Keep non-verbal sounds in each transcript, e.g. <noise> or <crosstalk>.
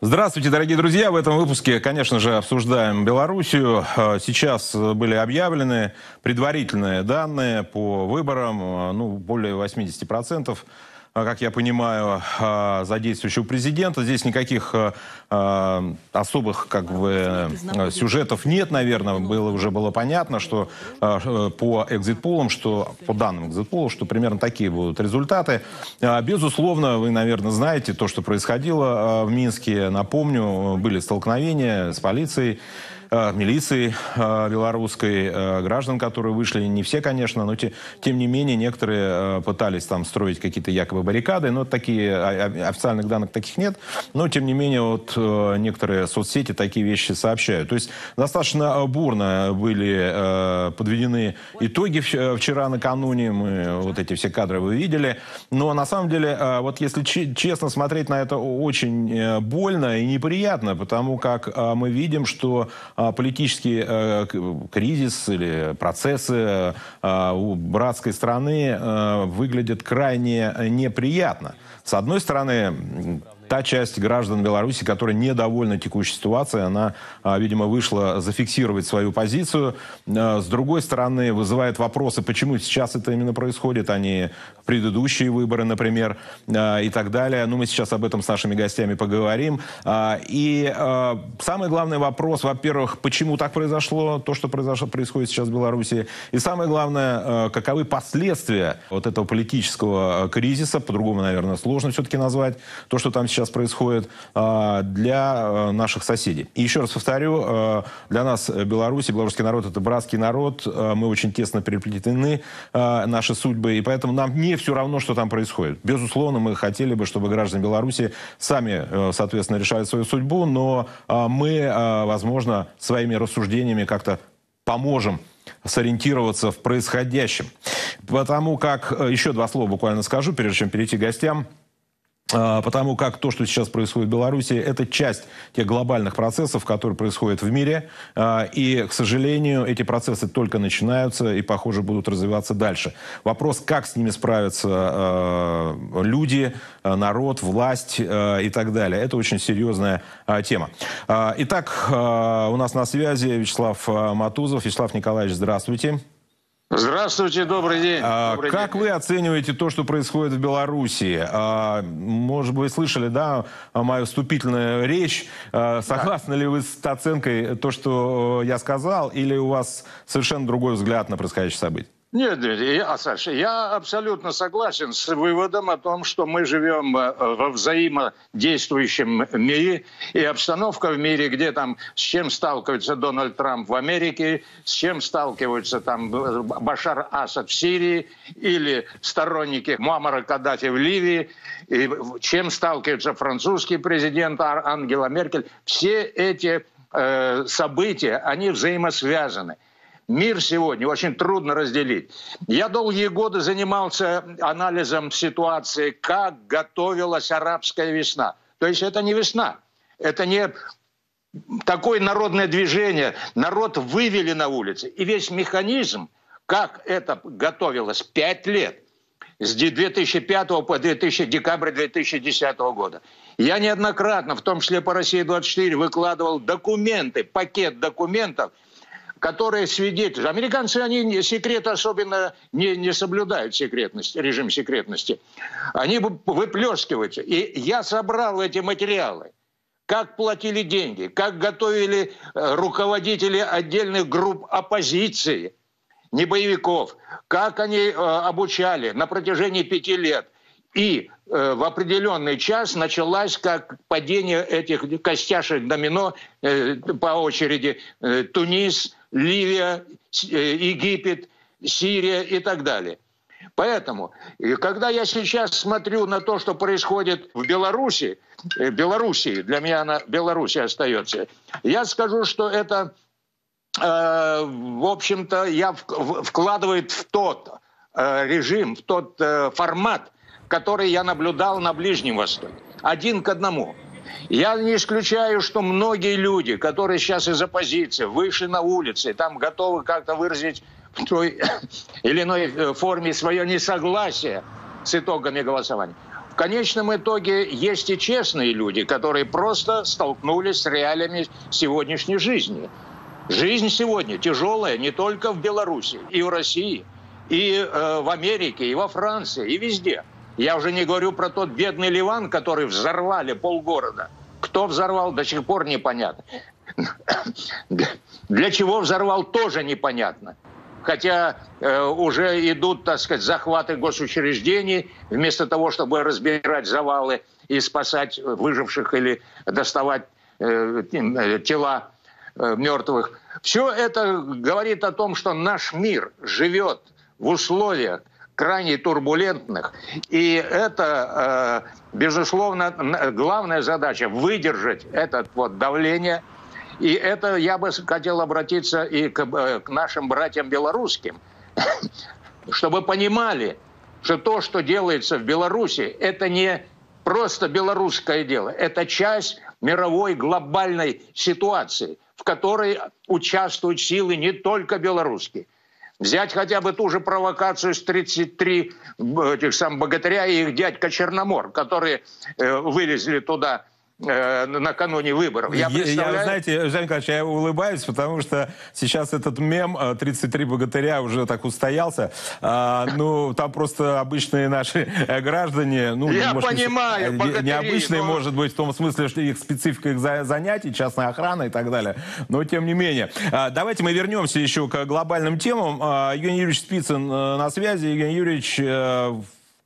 Здравствуйте, дорогие друзья. В этом выпуске, конечно же, обсуждаем Белоруссию. Э, сейчас были объявлены предварительные данные по выборам. Э, ну, более 80% а, как я понимаю, а, за действующего президента. Здесь никаких а, особых как бы, сюжетов нет, наверное. Было, уже было понятно, что по экзит-полам, что по данным экзит-полов, что примерно такие будут результаты. Безусловно, вы, наверное, знаете то, что происходило в Минске. Напомню, были столкновения с полицией. Э, милиции э, белорусской, э, граждан, которые вышли, не все, конечно, но те, тем не менее некоторые пытались там строить какие-то якобы баррикады, но такие а, а, официальных данных таких нет, но тем не менее вот некоторые соцсети такие вещи сообщают. То есть достаточно бурно были подведены итоги вчера накануне, мы вот эти все кадры вы видели, но на самом деле вот если честно смотреть на это очень больно и неприятно, потому как мы видим, что политический э, кризис или процессы э, у братской страны э, выглядят крайне неприятно. С одной стороны, та часть граждан Беларуси, которая недовольна текущей ситуацией, она, а, видимо, вышла зафиксировать свою позицию. А, с другой стороны, вызывает вопросы, почему сейчас это именно происходит, а не предыдущие выборы, например, а, и так далее. Ну, мы сейчас об этом с нашими гостями поговорим. И самый главный вопрос, во-первых, почему так произошло, то, что произошло, происходит сейчас в Беларуси, и самое главное, каковы последствия вот этого политического кризиса, по-другому, наверное, сложно все-таки назвать, то, что там сейчас сейчас происходит а, для а, наших соседей. И еще раз повторю, а, для нас Беларусь и белорусский народ – это братский народ, мы очень тесно переплетены, наши судьбы, и поэтому нам не все равно, что там происходит. Безусловно, мы хотели бы, чтобы граждане Беларуси сами, соответственно, решали свою судьбу, но мы, возможно, своими рассуждениями как-то поможем сориентироваться в происходящем. Потому как, еще два слова буквально скажу, прежде чем перейти к гостям – потому как то, что сейчас происходит в Беларуси, это часть тех глобальных процессов, которые происходят в мире. А, и, к сожалению, эти процессы только начинаются и, похоже, будут развиваться дальше. Вопрос, как с ними справятся а, люди, народ, власть и так далее. Это очень серьезная тема. Итак, у нас на связи Вячеслав Матузов. Вячеслав Николаевич, здравствуйте. Здравствуйте, добрый день. А, добрый как день. вы оцениваете то, что происходит в Беларуси? А, может быть, вы слышали, да, мою вступительную речь. А, согласны да. ли вы с оценкой то, что я сказал, или у вас совершенно другой взгляд на происходящее событие? Нет, я, Саша, я абсолютно согласен с выводом о том, что мы живем э, во взаимодействующем мире, и обстановка в мире, где там с чем сталкивается Дональд Трамп в Америке, с чем сталкиваются там Башар Асад в Сирии или сторонники Муаммара Каддафи в Ливии, и чем сталкивается французский президент Ангела Меркель, все эти э, события, они взаимосвязаны – Мир сегодня очень трудно разделить. Я долгие годы занимался анализом ситуации, как готовилась арабская весна. То есть это не весна, это не такое народное движение. Народ вывели на улицы. И весь механизм, как это готовилось, пять лет – с 2005 по 2000, декабрь 2010 года. Я неоднократно, в том числе по России-24, выкладывал документы, пакет документов – которые свидетельствуют. Американцы, они секреты особенно не, не соблюдают секретность, режим секретности. Они выплескиваются. И я собрал эти материалы. Как платили деньги, как готовили э, руководители отдельных групп оппозиции, не боевиков, как они э, обучали на протяжении пяти лет. И э, в определенный час началось как падение этих костяшек домино э, по очереди. Э, Тунис, Ливия, Египет, Сирия и так далее. Поэтому, когда я сейчас смотрю на то, что происходит в Беларуси, Белоруссии, для меня она Беларуси остается, я скажу, что это, э, в общем-то, я вкладывает в тот э, режим, в тот э, формат, который я наблюдал на Ближнем Востоке. Один к одному – я не исключаю, что многие люди, которые сейчас из оппозиции вышли на улицы, там готовы как-то выразить в той <coughs> или иной э, форме свое несогласие с итогами голосования. конечном итоге есть и честные люди, которые просто столкнулись с реалиями сегодняшней жизни. Жизнь сегодня тяжелая не только в Беларуси, и в России, и э, в Америке, и во Франции, и везде. Я уже не говорю про тот бедный Ливан, который взорвали полгорода. Кто взорвал, до сих пор непонятно. <coughs> Для чего взорвал, тоже непонятно. Хотя э, уже идут, так сказать, захваты госучреждений, вместо того, чтобы разбирать завалы и спасать выживших или доставать э, э тела э, мертвых. Все это говорит о том, что наш мир живет в условиях крайне турбулентных. И это, э, безусловно, главная задача – выдержать это вот давление. И это я бы хотел обратиться и к, э, к нашим братьям белорусским, <coughs> чтобы понимали, что то, что делается в Беларуси, это не просто белорусское дело, это часть мировой глобальной ситуации, в которой участвуют силы не только белорусские – Взять хотя бы ту же провокацию с 33 этих сам богатыря и их дядька Черномор, которые э, вылезли туда Э, накануне выборов. Я, представляю... я знаете, Жень Николаевич, я улыбаюсь, потому что сейчас этот мем «33 богатыря» уже так устоялся. А, ну, там просто обычные наши э, граждане... Ну, я может, понимаю, не, богатыри, Необычные, но... может быть, в том смысле, что их специфика их занятий, частная охрана и так далее. Но, тем не менее. А, давайте мы вернемся еще к глобальным темам. А, Евгений Юрьевич Спицын э, на связи. Евгений Юрьевич,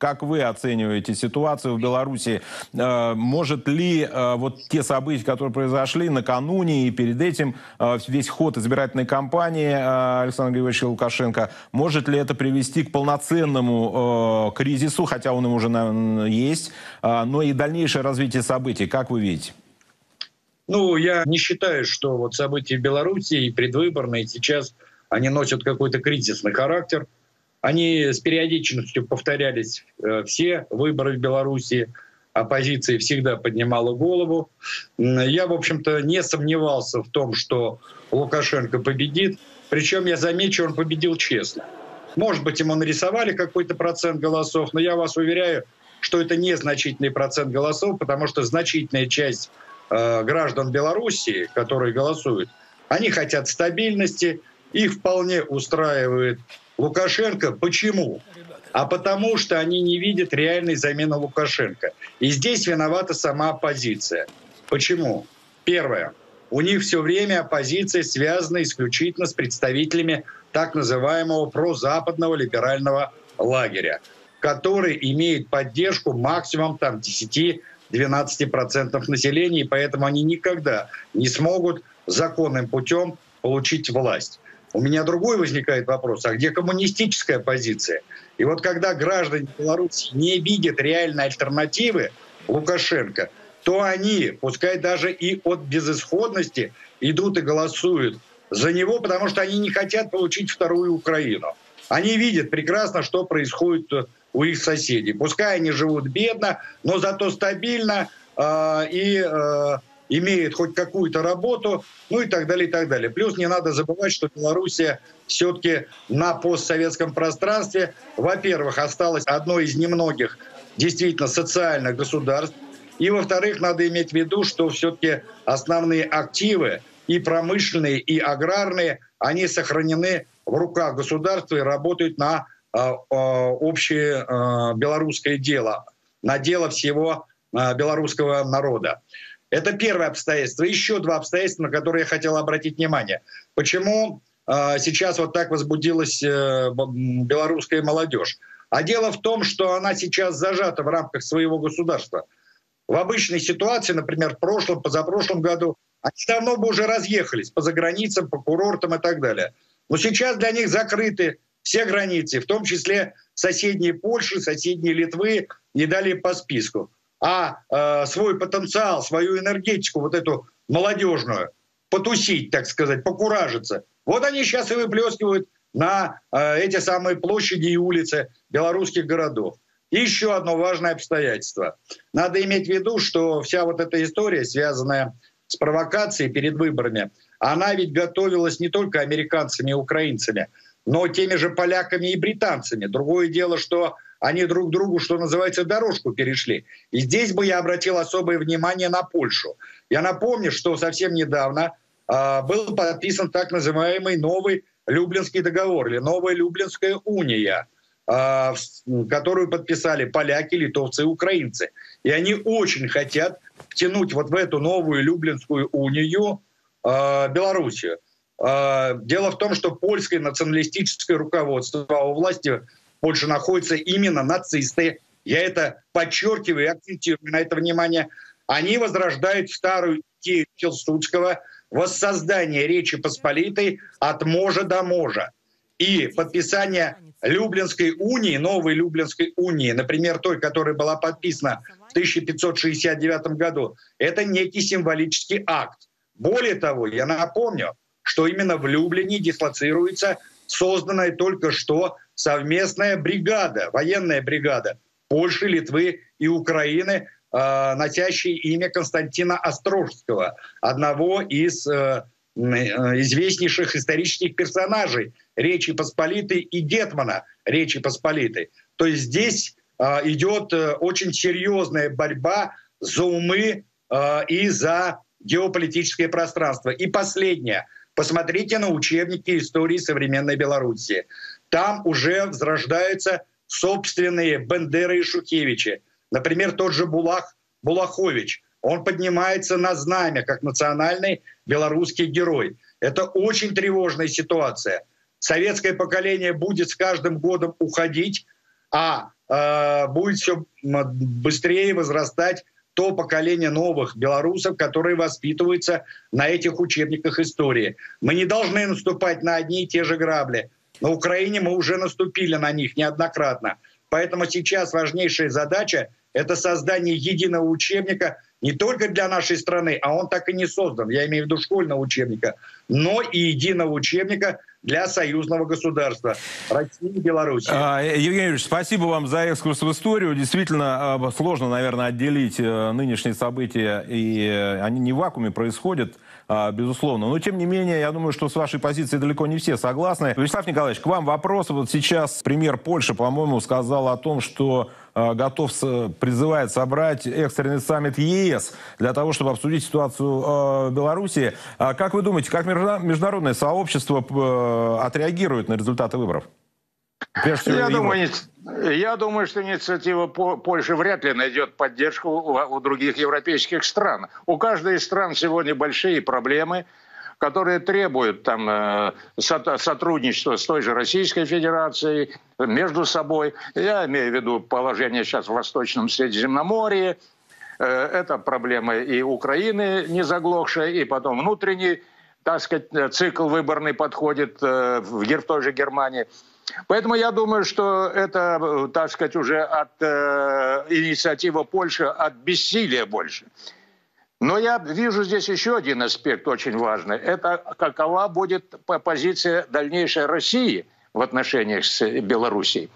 как вы оцениваете ситуацию в Беларуси? Э, может ли э, вот те события, которые произошли накануне и перед этим, э, весь ход избирательной кампании Александра Григорьевича Лукашенко, может ли это привести к полноценному кризису, хотя он им уже наверное, есть, но и дальнейшее развитие событий? Как вы видите? Ну, я не считаю, что вот события в Беларуси и предвыборные сейчас, они носят какой-то кризисный характер. Они с периодичностью повторялись э, все выборы в Беларуси. Оппозиция всегда поднимала голову. Я, в общем-то, не сомневался в том, что Лукашенко победит. Причем, я замечу, он победил честно. Может быть, ему нарисовали какой-то процент голосов, но я вас уверяю, что это незначительный процент голосов, потому что значительная часть э, граждан Беларуси, которые голосуют, они хотят стабильности, их вполне устраивает Лукашенко. Почему? А потому что они не видят реальной замены Лукашенко. И здесь виновата сама оппозиция. Почему? Первое. У них все время оппозиция связана исключительно с представителями так называемого прозападного либерального лагеря, который имеет поддержку максимум там 10-12% населения, и поэтому они никогда не смогут законным путем получить власть. У меня другой возникает вопрос, а где коммунистическая позиция? И вот когда граждане Беларуси не видят реальной альтернативы Лукашенко, то они, пускай даже и от безысходности, идут и голосуют за него, потому что они не хотят получить вторую Украину. Они видят прекрасно, что происходит у их соседей. Пускай они живут бедно, но зато стабильно э, и э, имеет хоть какую-то работу, ну и так далее, и так далее. Плюс не надо забывать, что Белоруссия все-таки на постсоветском пространстве, во-первых, осталась одной из немногих действительно социальных государств, и, во-вторых, надо иметь в виду, что все-таки основные активы и промышленные, и аграрные, они сохранены в руках государства и работают на э, общее э, белорусское дело, на дело всего э, белорусского народа. Это первое обстоятельство. Еще два обстоятельства, на которые я хотел обратить внимание. Почему э, сейчас вот так возбудилась э, белорусская молодежь? А дело в том, что она сейчас зажата в рамках своего государства. В обычной ситуации, например, в прошлом, позапрошлом году, они давно бы уже разъехались по заграницам, по курортам и так далее. Но сейчас для них закрыты все границы, в том числе соседние Польши, соседние Литвы и далее по списку а э, свой потенциал, свою энергетику, вот эту молодежную, потусить, так сказать, покуражиться. Вот они сейчас и выплескивают на э, эти самые площади и улицы белорусских городов. И еще одно важное обстоятельство. Надо иметь в виду, что вся вот эта история, связанная с провокацией перед выборами, она ведь готовилась не только американцами и украинцами, но теми же поляками и британцами. Другое дело, что они друг другу, что называется, дорожку перешли. И здесь бы я обратил особое внимание на Польшу. Я напомню, что совсем недавно э, был подписан так называемый новый Люблинский договор или новая Люблинская уния, э, которую подписали поляки, литовцы и украинцы. И они очень хотят втянуть вот в эту новую Люблинскую унию э, Белоруссию. Дело в том, что польское националистическое руководство у власти Польши находятся именно нацисты. Я это подчеркиваю и акцентирую на это внимание. Они возрождают старую идею Пилсудского воссоздание Речи Посполитой от можа до можа. И подписание Люблинской унии, новой Люблинской унии, например, той, которая была подписана в 1569 году, это некий символический акт. Более того, я напомню, что именно в Люблине дислоцируется созданная только что совместная бригада, военная бригада Польши, Литвы и Украины, э, носящая имя Константина Острожского, одного из э, э, известнейших исторических персонажей Речи Посполитой и Детмана Речи Посполитой. То есть здесь э, идет э, очень серьезная борьба за умы э, и за геополитическое пространство. И последнее. Посмотрите на учебники истории современной Беларуси. Там уже возрождаются собственные Бендеры и Шухевичи. Например, тот же Булах, Булахович. Он поднимается на знамя, как национальный белорусский герой. Это очень тревожная ситуация. Советское поколение будет с каждым годом уходить, а э, будет все быстрее возрастать то поколение новых белорусов, которые воспитываются на этих учебниках истории. Мы не должны наступать на одни и те же грабли. На Украине мы уже наступили на них неоднократно. Поэтому сейчас важнейшая задача – это создание единого учебника не только для нашей страны, а он так и не создан, я имею в виду школьного учебника, но и единого учебника – для союзного государства России и Беларуси. А, Евгений Юрьевич, спасибо вам за экскурс в историю. Действительно, а, сложно, наверное, отделить э, нынешние события, и э, они не в вакууме происходят. А, безусловно. Но, тем не менее, я думаю, что с вашей позицией далеко не все согласны. Вячеслав Николаевич, к вам вопрос. Вот сейчас премьер Польши, по-моему, сказал о том, что а, готов призывает собрать экстренный саммит ЕС для того, чтобы обсудить ситуацию в Беларуси. А как вы думаете, как международное сообщество отреагирует на результаты выборов? Я, думаю, я думаю, что инициатива Польши вряд ли найдет поддержку у других европейских стран. У каждой из стран сегодня большие проблемы, которые требуют там, э, сотрудничества с той же Российской Федерацией, между собой. Я имею в виду положение сейчас в Восточном Средиземноморье. Э, это проблема и Украины, не заглохшая, и потом внутренний так сказать, цикл выборный подходит э, в той же Германии. Поэтому я думаю, что это, так сказать, уже от э, инициативы Польши, от бессилия больше. Но я вижу здесь еще один аспект очень важный. Это какова будет позиция дальнейшей России в отношениях с Белоруссией.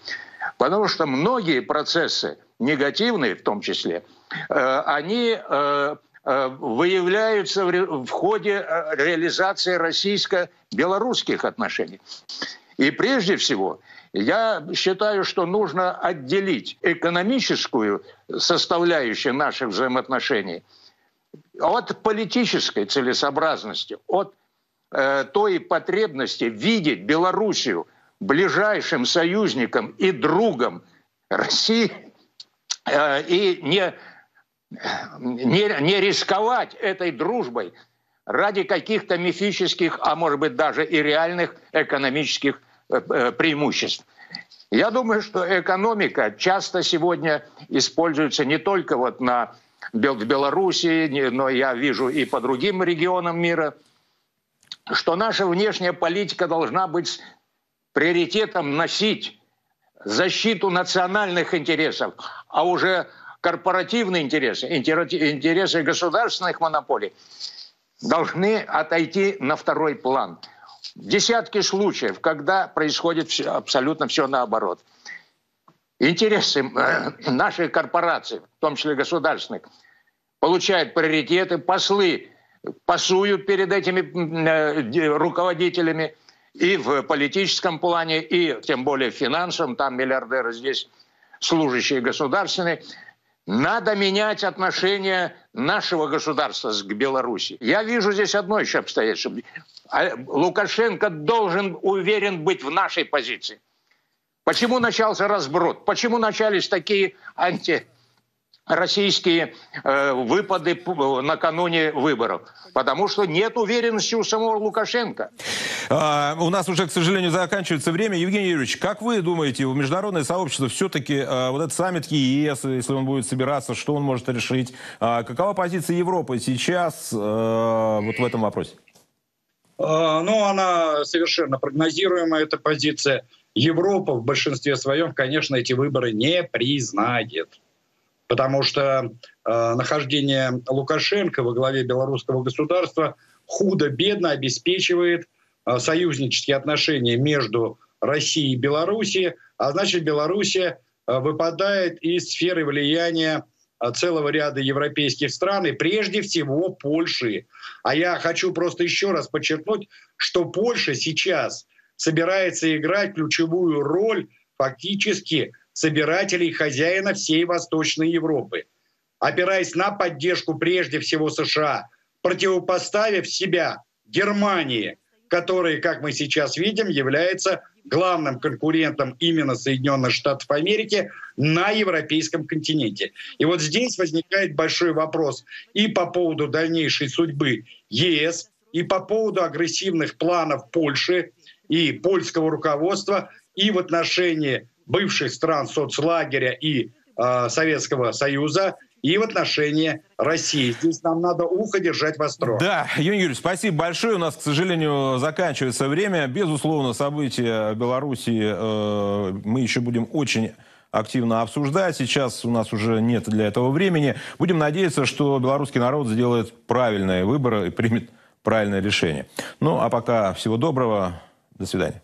Потому что многие процессы, негативные в том числе, э, они э, э выявляются в ходе э, реализации российско-белорусских отношений. И прежде всего, я считаю, что нужно отделить экономическую составляющую наших взаимоотношений от политической целесообразности, от э, той потребности видеть Белоруссию ближайшим союзником и другом России э, и не, не, не рисковать этой дружбой ради каких-то мифических, а может быть даже и реальных экономических преимуществ. Я думаю, что экономика часто сегодня используется не только вот на, в Белоруссии, но я вижу и по другим регионам мира, что наша внешняя политика должна быть приоритетом носить защиту национальных интересов, а уже корпоративные интересы, интересы государственных монополий должны отойти на второй план – десятки случаев, когда происходит все, абсолютно все наоборот. Интересы э, <clears throat> нашей корпорации, в том числе государственных, получают приоритеты, послы пасуют перед этими э, руководителями и в политическом плане, и тем более в финансовом, там миллиардеры здесь служащие государственные, надо менять отношение нашего государства к Беларуси. Я вижу здесь одно еще обстоятельство. А Лукашенко должен уверен быть в нашей позиции. Почему начался разброд? Почему начались такие анти российские э, выпады накануне выборов. Потому что нет уверенности у самого Лукашенко. А, у нас уже, к сожалению, заканчивается время. Евгений Юрьевич, как вы думаете, у международное сообщество все-таки а, вот этот саммит ЕС, если он будет собираться, что он может решить? А, какова позиция Европы сейчас а, вот в этом вопросе? А, ну, она совершенно прогнозируемая, эта позиция. Европа в большинстве своем, конечно, эти выборы не признает потому что э, нахождение Лукашенко во главе белорусского государства худо-бедно обеспечивает э, союзнические отношения между Россией и Белоруссией, а значит Белоруссия э, выпадает из сферы влияния э, целого ряда европейских стран и прежде всего Польши. А я хочу просто еще раз подчеркнуть, что Польша сейчас собирается играть ключевую роль фактически собирателей, хозяина всей Восточной Европы. Опираясь на поддержку прежде всего США, противопоставив себя Германии, которая, как мы сейчас видим, является главным конкурентом именно Соединенных Штатов Америки на европейском континенте. И вот здесь возникает большой вопрос и по поводу дальнейшей судьбы ЕС, и по поводу агрессивных планов Польши и польского руководства, и в отношении бывших стран соцлагеря и э, Советского Союза, и в отношении России. Здесь нам надо ухо держать востро. Да, Евгений Юрьевич, спасибо большое. У нас, к сожалению, заканчивается время. Безусловно, события Беларуси э, мы еще будем очень активно обсуждать. Сейчас у нас уже нет для этого времени. Будем надеяться, что белорусский народ сделает правильные выборы и примет правильное решение. Ну, а пока всего доброго. До свидания.